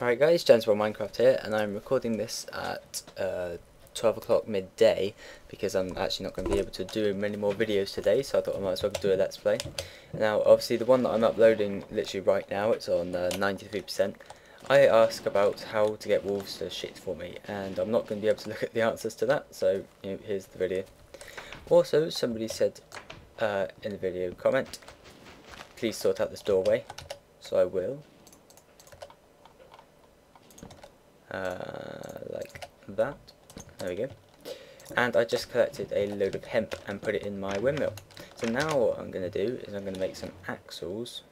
Alright guys, Janswell Minecraft here, and I'm recording this at uh, 12 o'clock midday, because I'm actually not going to be able to do many more videos today, so I thought I might as well do a Let's Play. Now, obviously the one that I'm uploading literally right now, it's on uh, 93%. I ask about how to get wolves to shit for me, and I'm not going to be able to look at the answers to that, so you know, here's the video. Also, somebody said uh, in the video comment, please sort out this doorway, so I will. Uh, like that. There we go. And I just collected a load of hemp and put it in my windmill. So now what I'm going to do is I'm going to make some axles.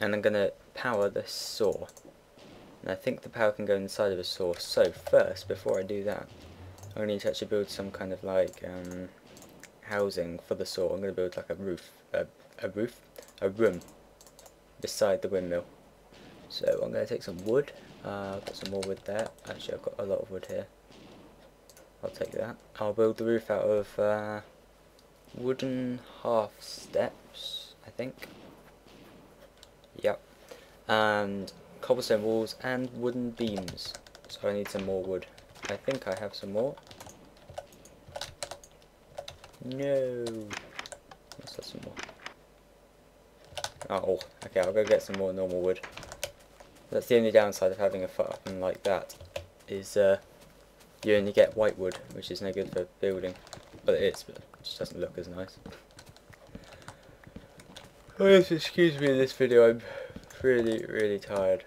And I'm going to power the saw. And I think the power can go inside of a saw. So first, before I do that, I need to actually build some kind of like um, housing for the saw. I'm going to build like a roof, a, a roof, a room beside the windmill. So I'm going to take some wood. Uh, I've got some more wood there. Actually, I've got a lot of wood here. I'll take that. I'll build the roof out of uh, wooden half steps, I think. Yep. And cobblestone walls and wooden beams. So I need some more wood. I think I have some more. No. Let's have some more. Oh, okay, I'll go get some more normal wood. That's the only downside of having a farm like that, is uh, you only get white wood, which is no good for building. Well, it is, but it just doesn't look as nice. Oh yes, excuse me in this video, I'm really, really tired.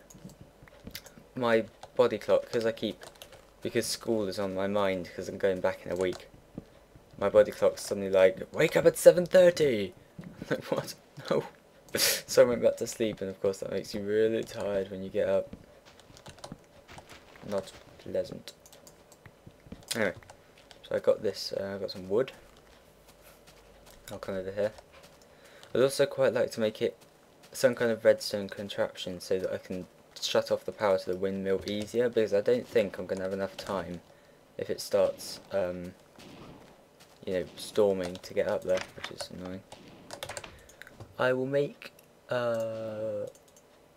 My body clock, because I keep, because school is on my mind, because I'm going back in a week, my body clock's suddenly like, wake up at 7.30! like, what? No. So I went back to sleep, and of course that makes you really tired when you get up. Not pleasant. Anyway, so I got this, uh, I got some wood. I'll come over here. I'd also quite like to make it some kind of redstone contraption so that I can shut off the power to the windmill easier, because I don't think I'm going to have enough time if it starts, um, you know, storming to get up there, which is annoying. I will make a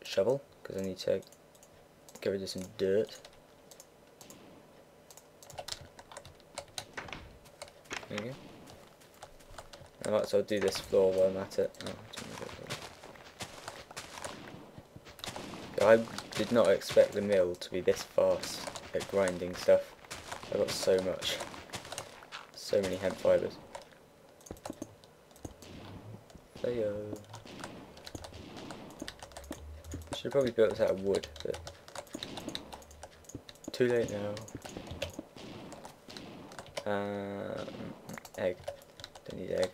shovel because I need to get rid of some dirt. There you go. I might as well do this floor while I'm at it. Oh, I did not expect the mill to be this fast at grinding stuff. I got so much, so many hemp fibres. Heyo. Should probably built this out of wood, but too late now. Um, egg. Don't need egg.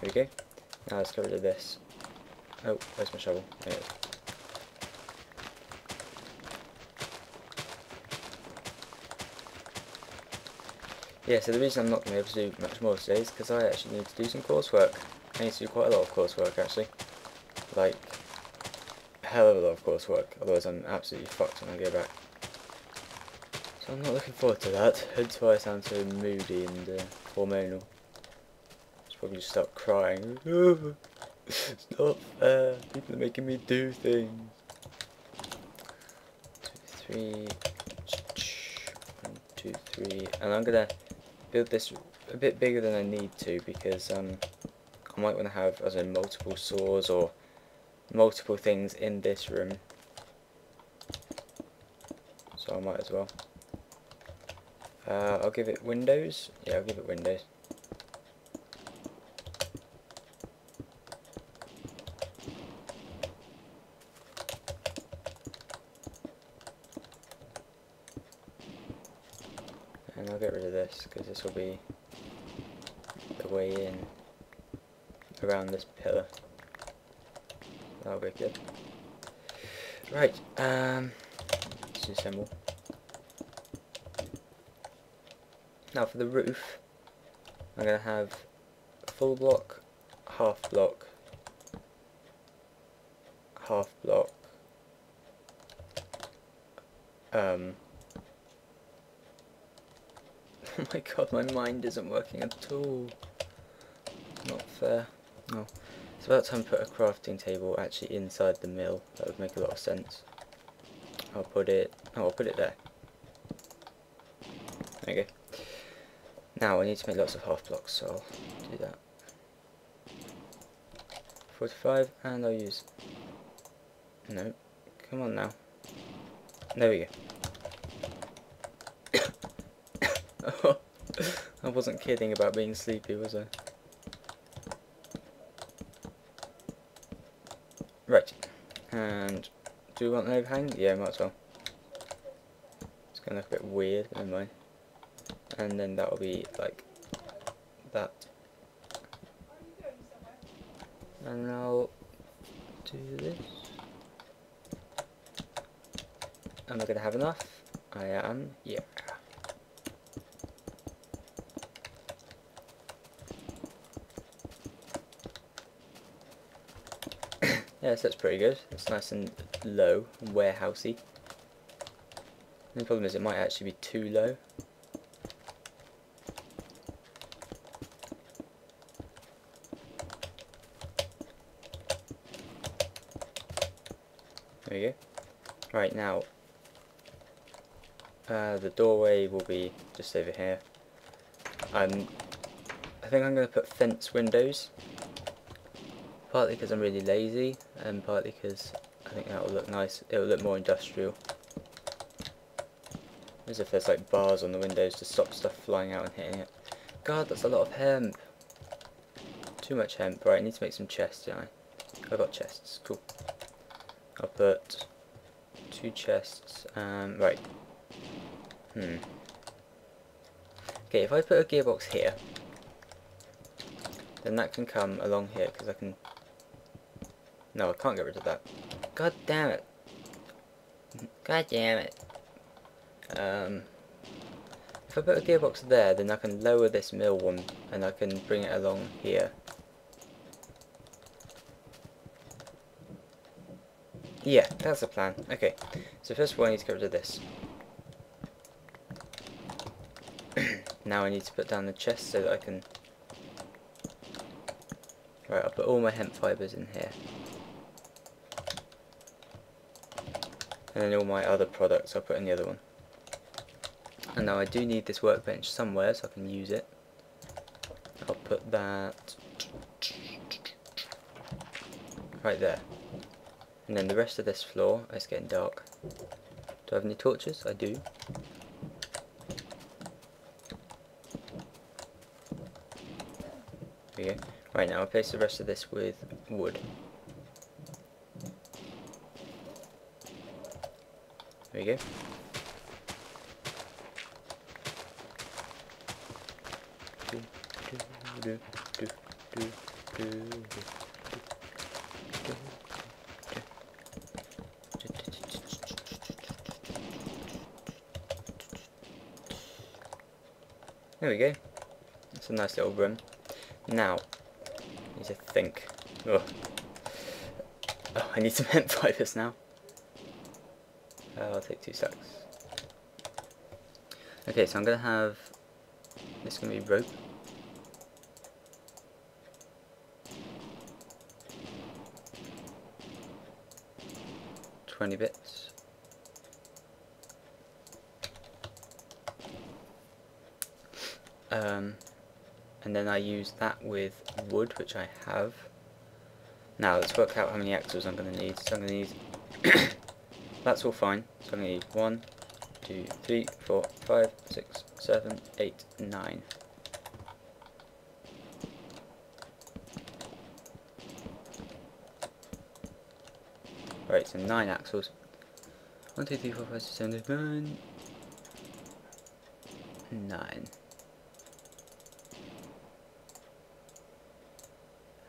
There we go. Now let's get rid of this. Oh, where's my shovel? There it is. Yeah, so the reason I'm not going to be able to do much more today is because I actually need to do some coursework. I need to do quite a lot of coursework actually. Like, hell of a lot of coursework, otherwise I'm absolutely fucked when I go back. So I'm not looking forward to that, hence why I sound so moody and uh, hormonal. Should probably just start crying. Stop, fair, people are making me do things. Two, three, one, two, three, and I'm gonna build this a bit bigger than I need to because um, I might want to have as in multiple saws or multiple things in this room. So I might as well. Uh, I'll give it windows. Yeah, I'll give it windows. And I'll get rid of this because this will be the way in around this pillar. That'll be good. Right, um, let's assemble. Now for the roof, I'm going to have full block, half block, half block, um, oh my god, my mind isn't working at all. Not fair. Oh. about time to put a crafting table actually inside the mill. That would make a lot of sense. I'll put it, oh I'll put it there. There you go. Now I need to make lots of half blocks, so I'll do that. 45 and I'll use, no, come on now. There we go. I wasn't kidding about being sleepy, was I? Right, and do we want an overhang? Yeah, might as well. It's gonna look a bit weird, never mind. And then that'll be like that. And I'll do this. Am I gonna have enough? I am, yeah. Yes, that's pretty good. It's nice and low and warehousey. The problem is it might actually be too low. There we go. Right now, uh, the doorway will be just over here. Um, I think I'm going to put fence windows partly because I'm really lazy and partly because I think that will look nice, it will look more industrial. As if there's like bars on the windows to stop stuff flying out and hitting it. God, that's a lot of hemp. Too much hemp. Right, I need to make some chests, don't I? I've got chests, cool. I'll put two chests, um, right. Hmm. Okay, if I put a gearbox here, then that can come along here because I can no, I can't get rid of that. God damn it. God damn it. Um, if I put a gearbox there, then I can lower this mill one, and I can bring it along here. Yeah, that's the plan. Okay, so first of all I need to get rid of this. now I need to put down the chest so that I can... Right, I'll put all my hemp fibres in here. And then all my other products I'll put in the other one. And now I do need this workbench somewhere so I can use it. I'll put that right there. And then the rest of this floor, it's getting dark. Do I have any torches? I do. There we go. Right now I'll place the rest of this with wood. There you go. There we go. That's a nice little room. Now, oh, I need to think. Oh, oh I need some hemp fibers now. Uh, I'll take two stacks. Okay, so I'm going to have, this is going to be rope. Twenty bits. Um, and then I use that with wood, which I have. Now let's work out how many axles I'm going to need. So I'm going to need That's all fine. So I'm going to need 1, 2, 3, 4, 5, 6, 7, 8, 9. Right, so 9 axles. 1, 2, 3, 4, 5, 6, 7, 8, 9. 9.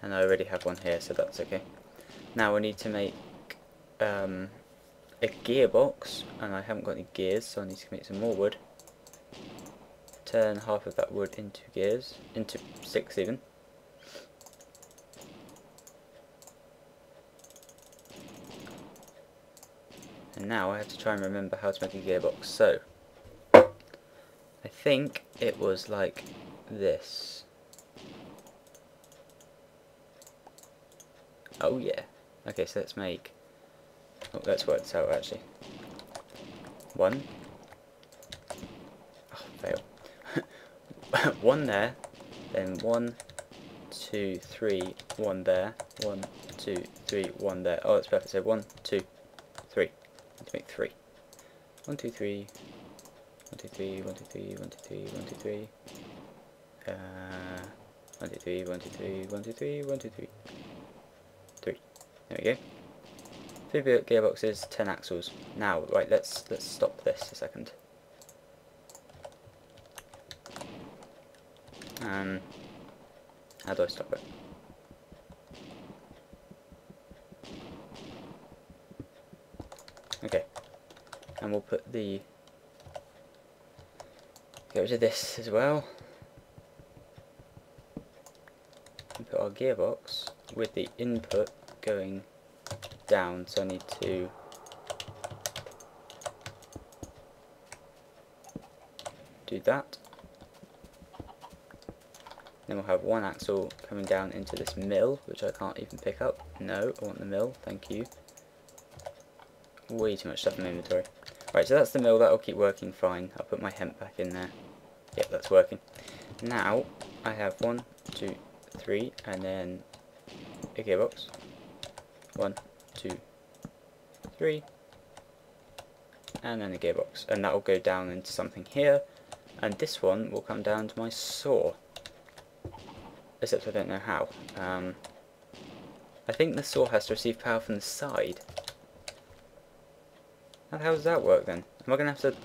And I already have one here, so that's okay. Now we need to make um, a gearbox, and I haven't got any gears, so I need to make some more wood. Turn half of that wood into gears, into six even. And now I have to try and remember how to make a gearbox. So, I think it was like this. Oh yeah. Okay, so let's make... Oh, let's work this out actually. One. Oh, fail. one there, then one, two, three, one there, one, two, three, one there. Oh, that's perfect. So one, two, three. Let's make three. One, two, three. One, two, three. One, two, three. One, two, three. One, two, three. Uh, one, two, three. One, two, three. One, two, three. One, two, three. Three. There we go. Three gearboxes, ten axles. Now, right, let's let's stop this a second. Um, how do I stop it? Okay, and we'll put the get rid of this as well. And put our gearbox with the input going down, so I need to do that. Then we'll have one axle coming down into this mill, which I can't even pick up. No, I want the mill, thank you. Way too much stuff in my inventory. Right, so that's the mill, that'll keep working fine. I'll put my hemp back in there. Yep, that's working. Now, I have one, two, three, and then a gearbox. One, two, three, and then a gearbox. And that will go down into something here, and this one will come down to my saw. Except I don't know how. Um, I think the saw has to receive power from the side. How the hell does that work then? Am I going to have to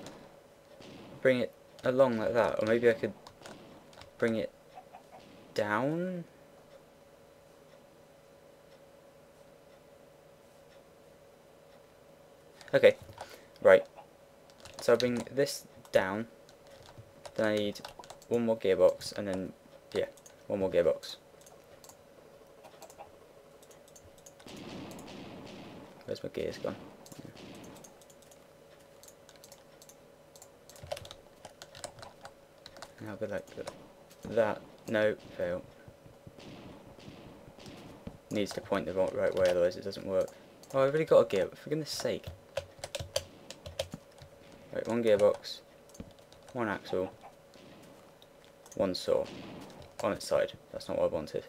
bring it along like that? Or maybe I could bring it down? Okay, right. So I'll bring this down. Then I need one more gearbox, and then, yeah, one more gearbox. Where's my gears gone? I'll go like that. No, fail. Needs to point the right way, otherwise it doesn't work. Oh, I've already got a gear, for goodness sake. Right, one gearbox, one axle, one saw on its side. That's not what I wanted.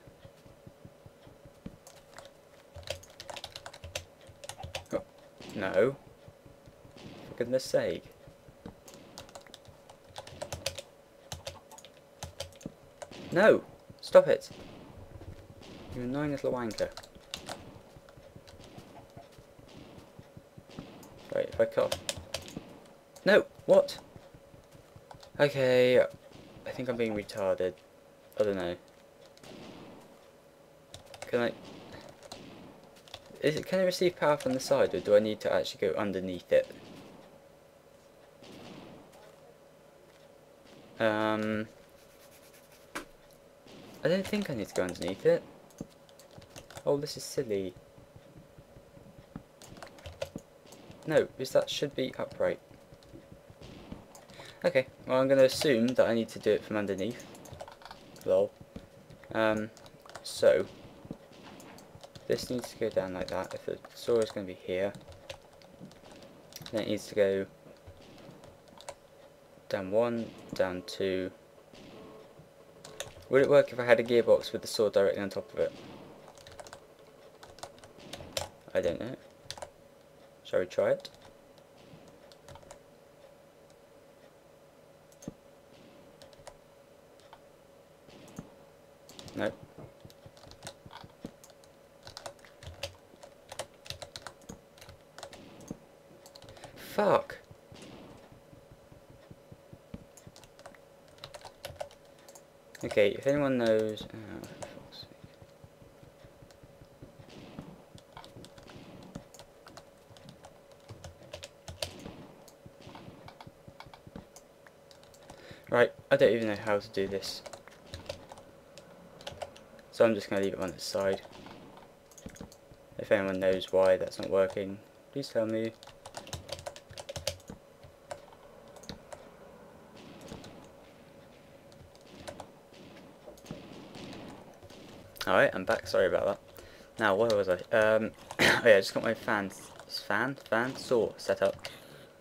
Oh, no. For goodness sake. No! Stop it! You annoying little wanker. Right, if I cut no! What? Okay, I think I'm being retarded. I don't know. Can I... Is it, can I receive power from the side, or do I need to actually go underneath it? Um... I don't think I need to go underneath it. Oh, this is silly. No, because that should be upright. Okay, well I'm going to assume that I need to do it from underneath. Lol. Um, so, this needs to go down like that. If the saw is going to be here, then it needs to go down one, down two. Would it work if I had a gearbox with the saw directly on top of it? I don't know. Shall we try it? Fuck. Okay, if anyone knows... Oh, Right, I don't even know how to do this. So I'm just going to leave it on its side. If anyone knows why that's not working, please tell me. Alright, I'm back, sorry about that. Now, where was I? Um, oh yeah, I just got my fan, fan, fan saw set up.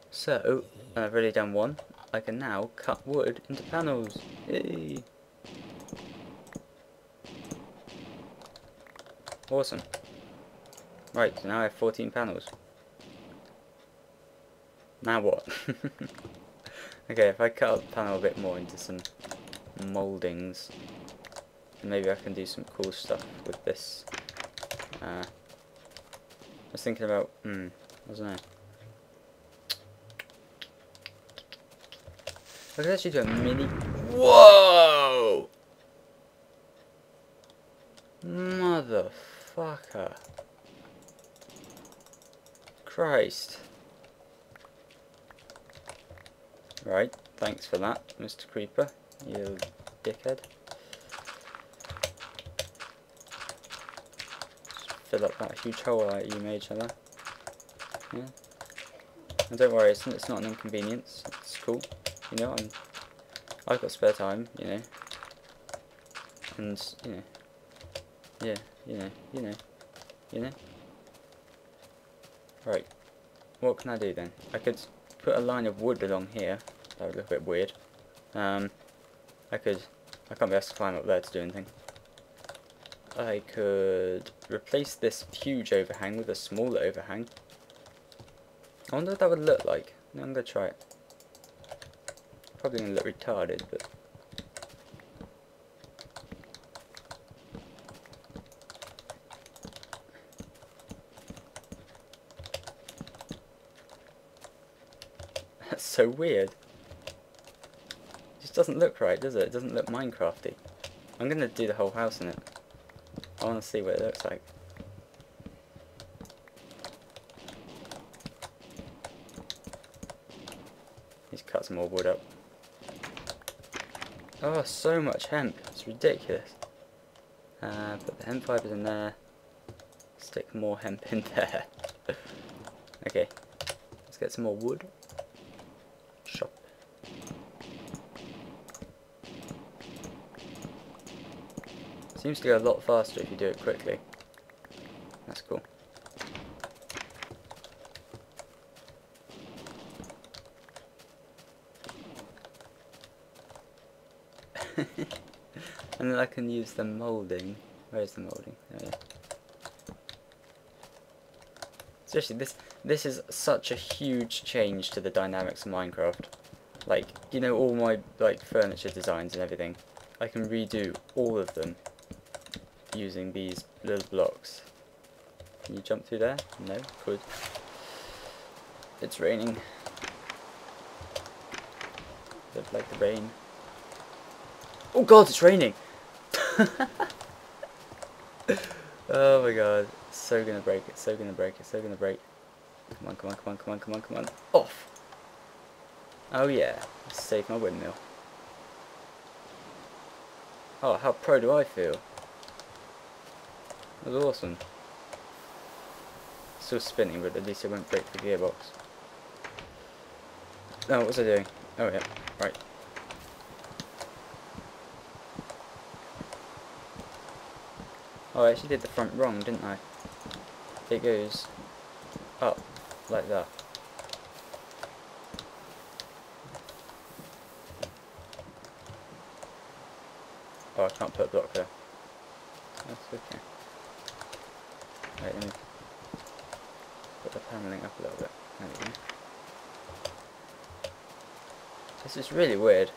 So, I've already done one. I can now cut wood into panels. Yay! Awesome. Right, so now I have 14 panels. Now what? okay, if I cut up the panel a bit more into some mouldings, maybe I can do some cool stuff with this. Uh, I was thinking about, hmm, I don't know. I could actually do a mini. Whoa! Motherfucker. Christ. Right, thanks for that, Mr. Creeper, you dickhead. Fill up that huge hole you made, shall I? Yeah. And don't worry, it's, it's not an inconvenience, it's cool, you know, I'm, I've got spare time, you know, and, you know, yeah, you know, you know, you know. Right, what can I do then? I could put a line of wood along here, that would look a bit weird. Um, I could, I can't be asked to climb up there to do anything. I could replace this huge overhang with a smaller overhang. I wonder what that would look like. I'm going to try it. Probably going to look retarded, but... That's so weird. It just doesn't look right, does it? It doesn't look Minecrafty. I'm going to do the whole house in it. I want to see what it looks like. He's cut some more wood up. Oh, so much hemp. It's ridiculous. Uh, put the hemp fibers in there. Stick more hemp in there. okay. Let's get some more wood. Seems to go a lot faster if you do it quickly. That's cool. and then I can use the moulding. Where's the moulding? Yeah. Especially this this is such a huge change to the dynamics of Minecraft. Like, you know all my like furniture designs and everything. I can redo all of them using these little blocks. Can you jump through there? No? Good. It's raining. Look like the rain. Oh god, it's raining! oh my god. So gonna break, it's so gonna break, it's so gonna break. Come on, come on, come on, come on, come on, come on. Off! Oh yeah, save my windmill. Oh, how pro do I feel? That was awesome. Still spinning, but at least it won't break the gearbox. No, what was I doing? Oh yeah, right. Oh, I actually did the front wrong, didn't I? It goes up, like that. Oh, I can't put a block there. That's okay. Right, let me put the paneling up a little bit. There we go. This is really weird.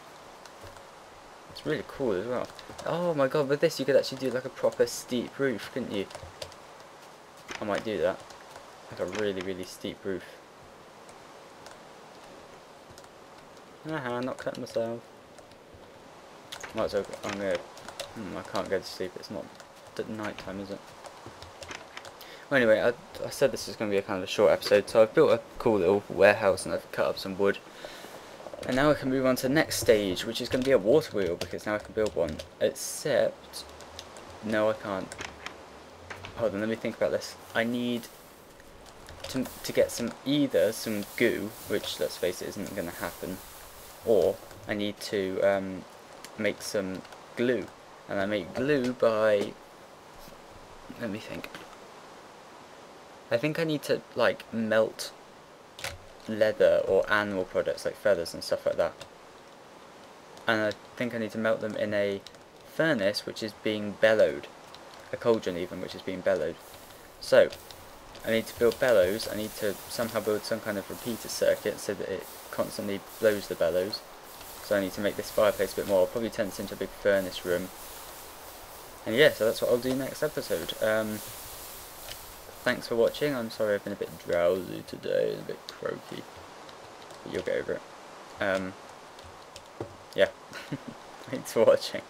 It's really cool as well. Oh my god, with this you could actually do like a proper steep roof, couldn't you? I might do that. Like a really, really steep roof. Aha, not cutting myself. Might as well, I'm gonna, hmm, I can't go to sleep, it's not night time, is it? Well, anyway, I, I said this is going to be a kind of a short episode, so I've built a cool little warehouse and I've cut up some wood. And now I can move on to the next stage, which is going to be a water wheel, because now I can build one. Except, no I can't. Hold on, let me think about this. I need to, to get some, either some goo, which let's face it isn't going to happen, or I need to um, make some glue. And I make glue by, let me think. I think I need to like melt leather or animal products like feathers and stuff like that. And I think I need to melt them in a furnace which is being bellowed. A cauldron even which is being bellowed. So, I need to build bellows, I need to somehow build some kind of repeater circuit so that it constantly blows the bellows. So I need to make this fireplace a bit more, I'll probably turn this into a big furnace room. And yeah, so that's what I'll do next episode. Um, thanks for watching, I'm sorry I've been a bit drowsy today, a bit croaky. But you'll get over it. Um, yeah, thanks for watching.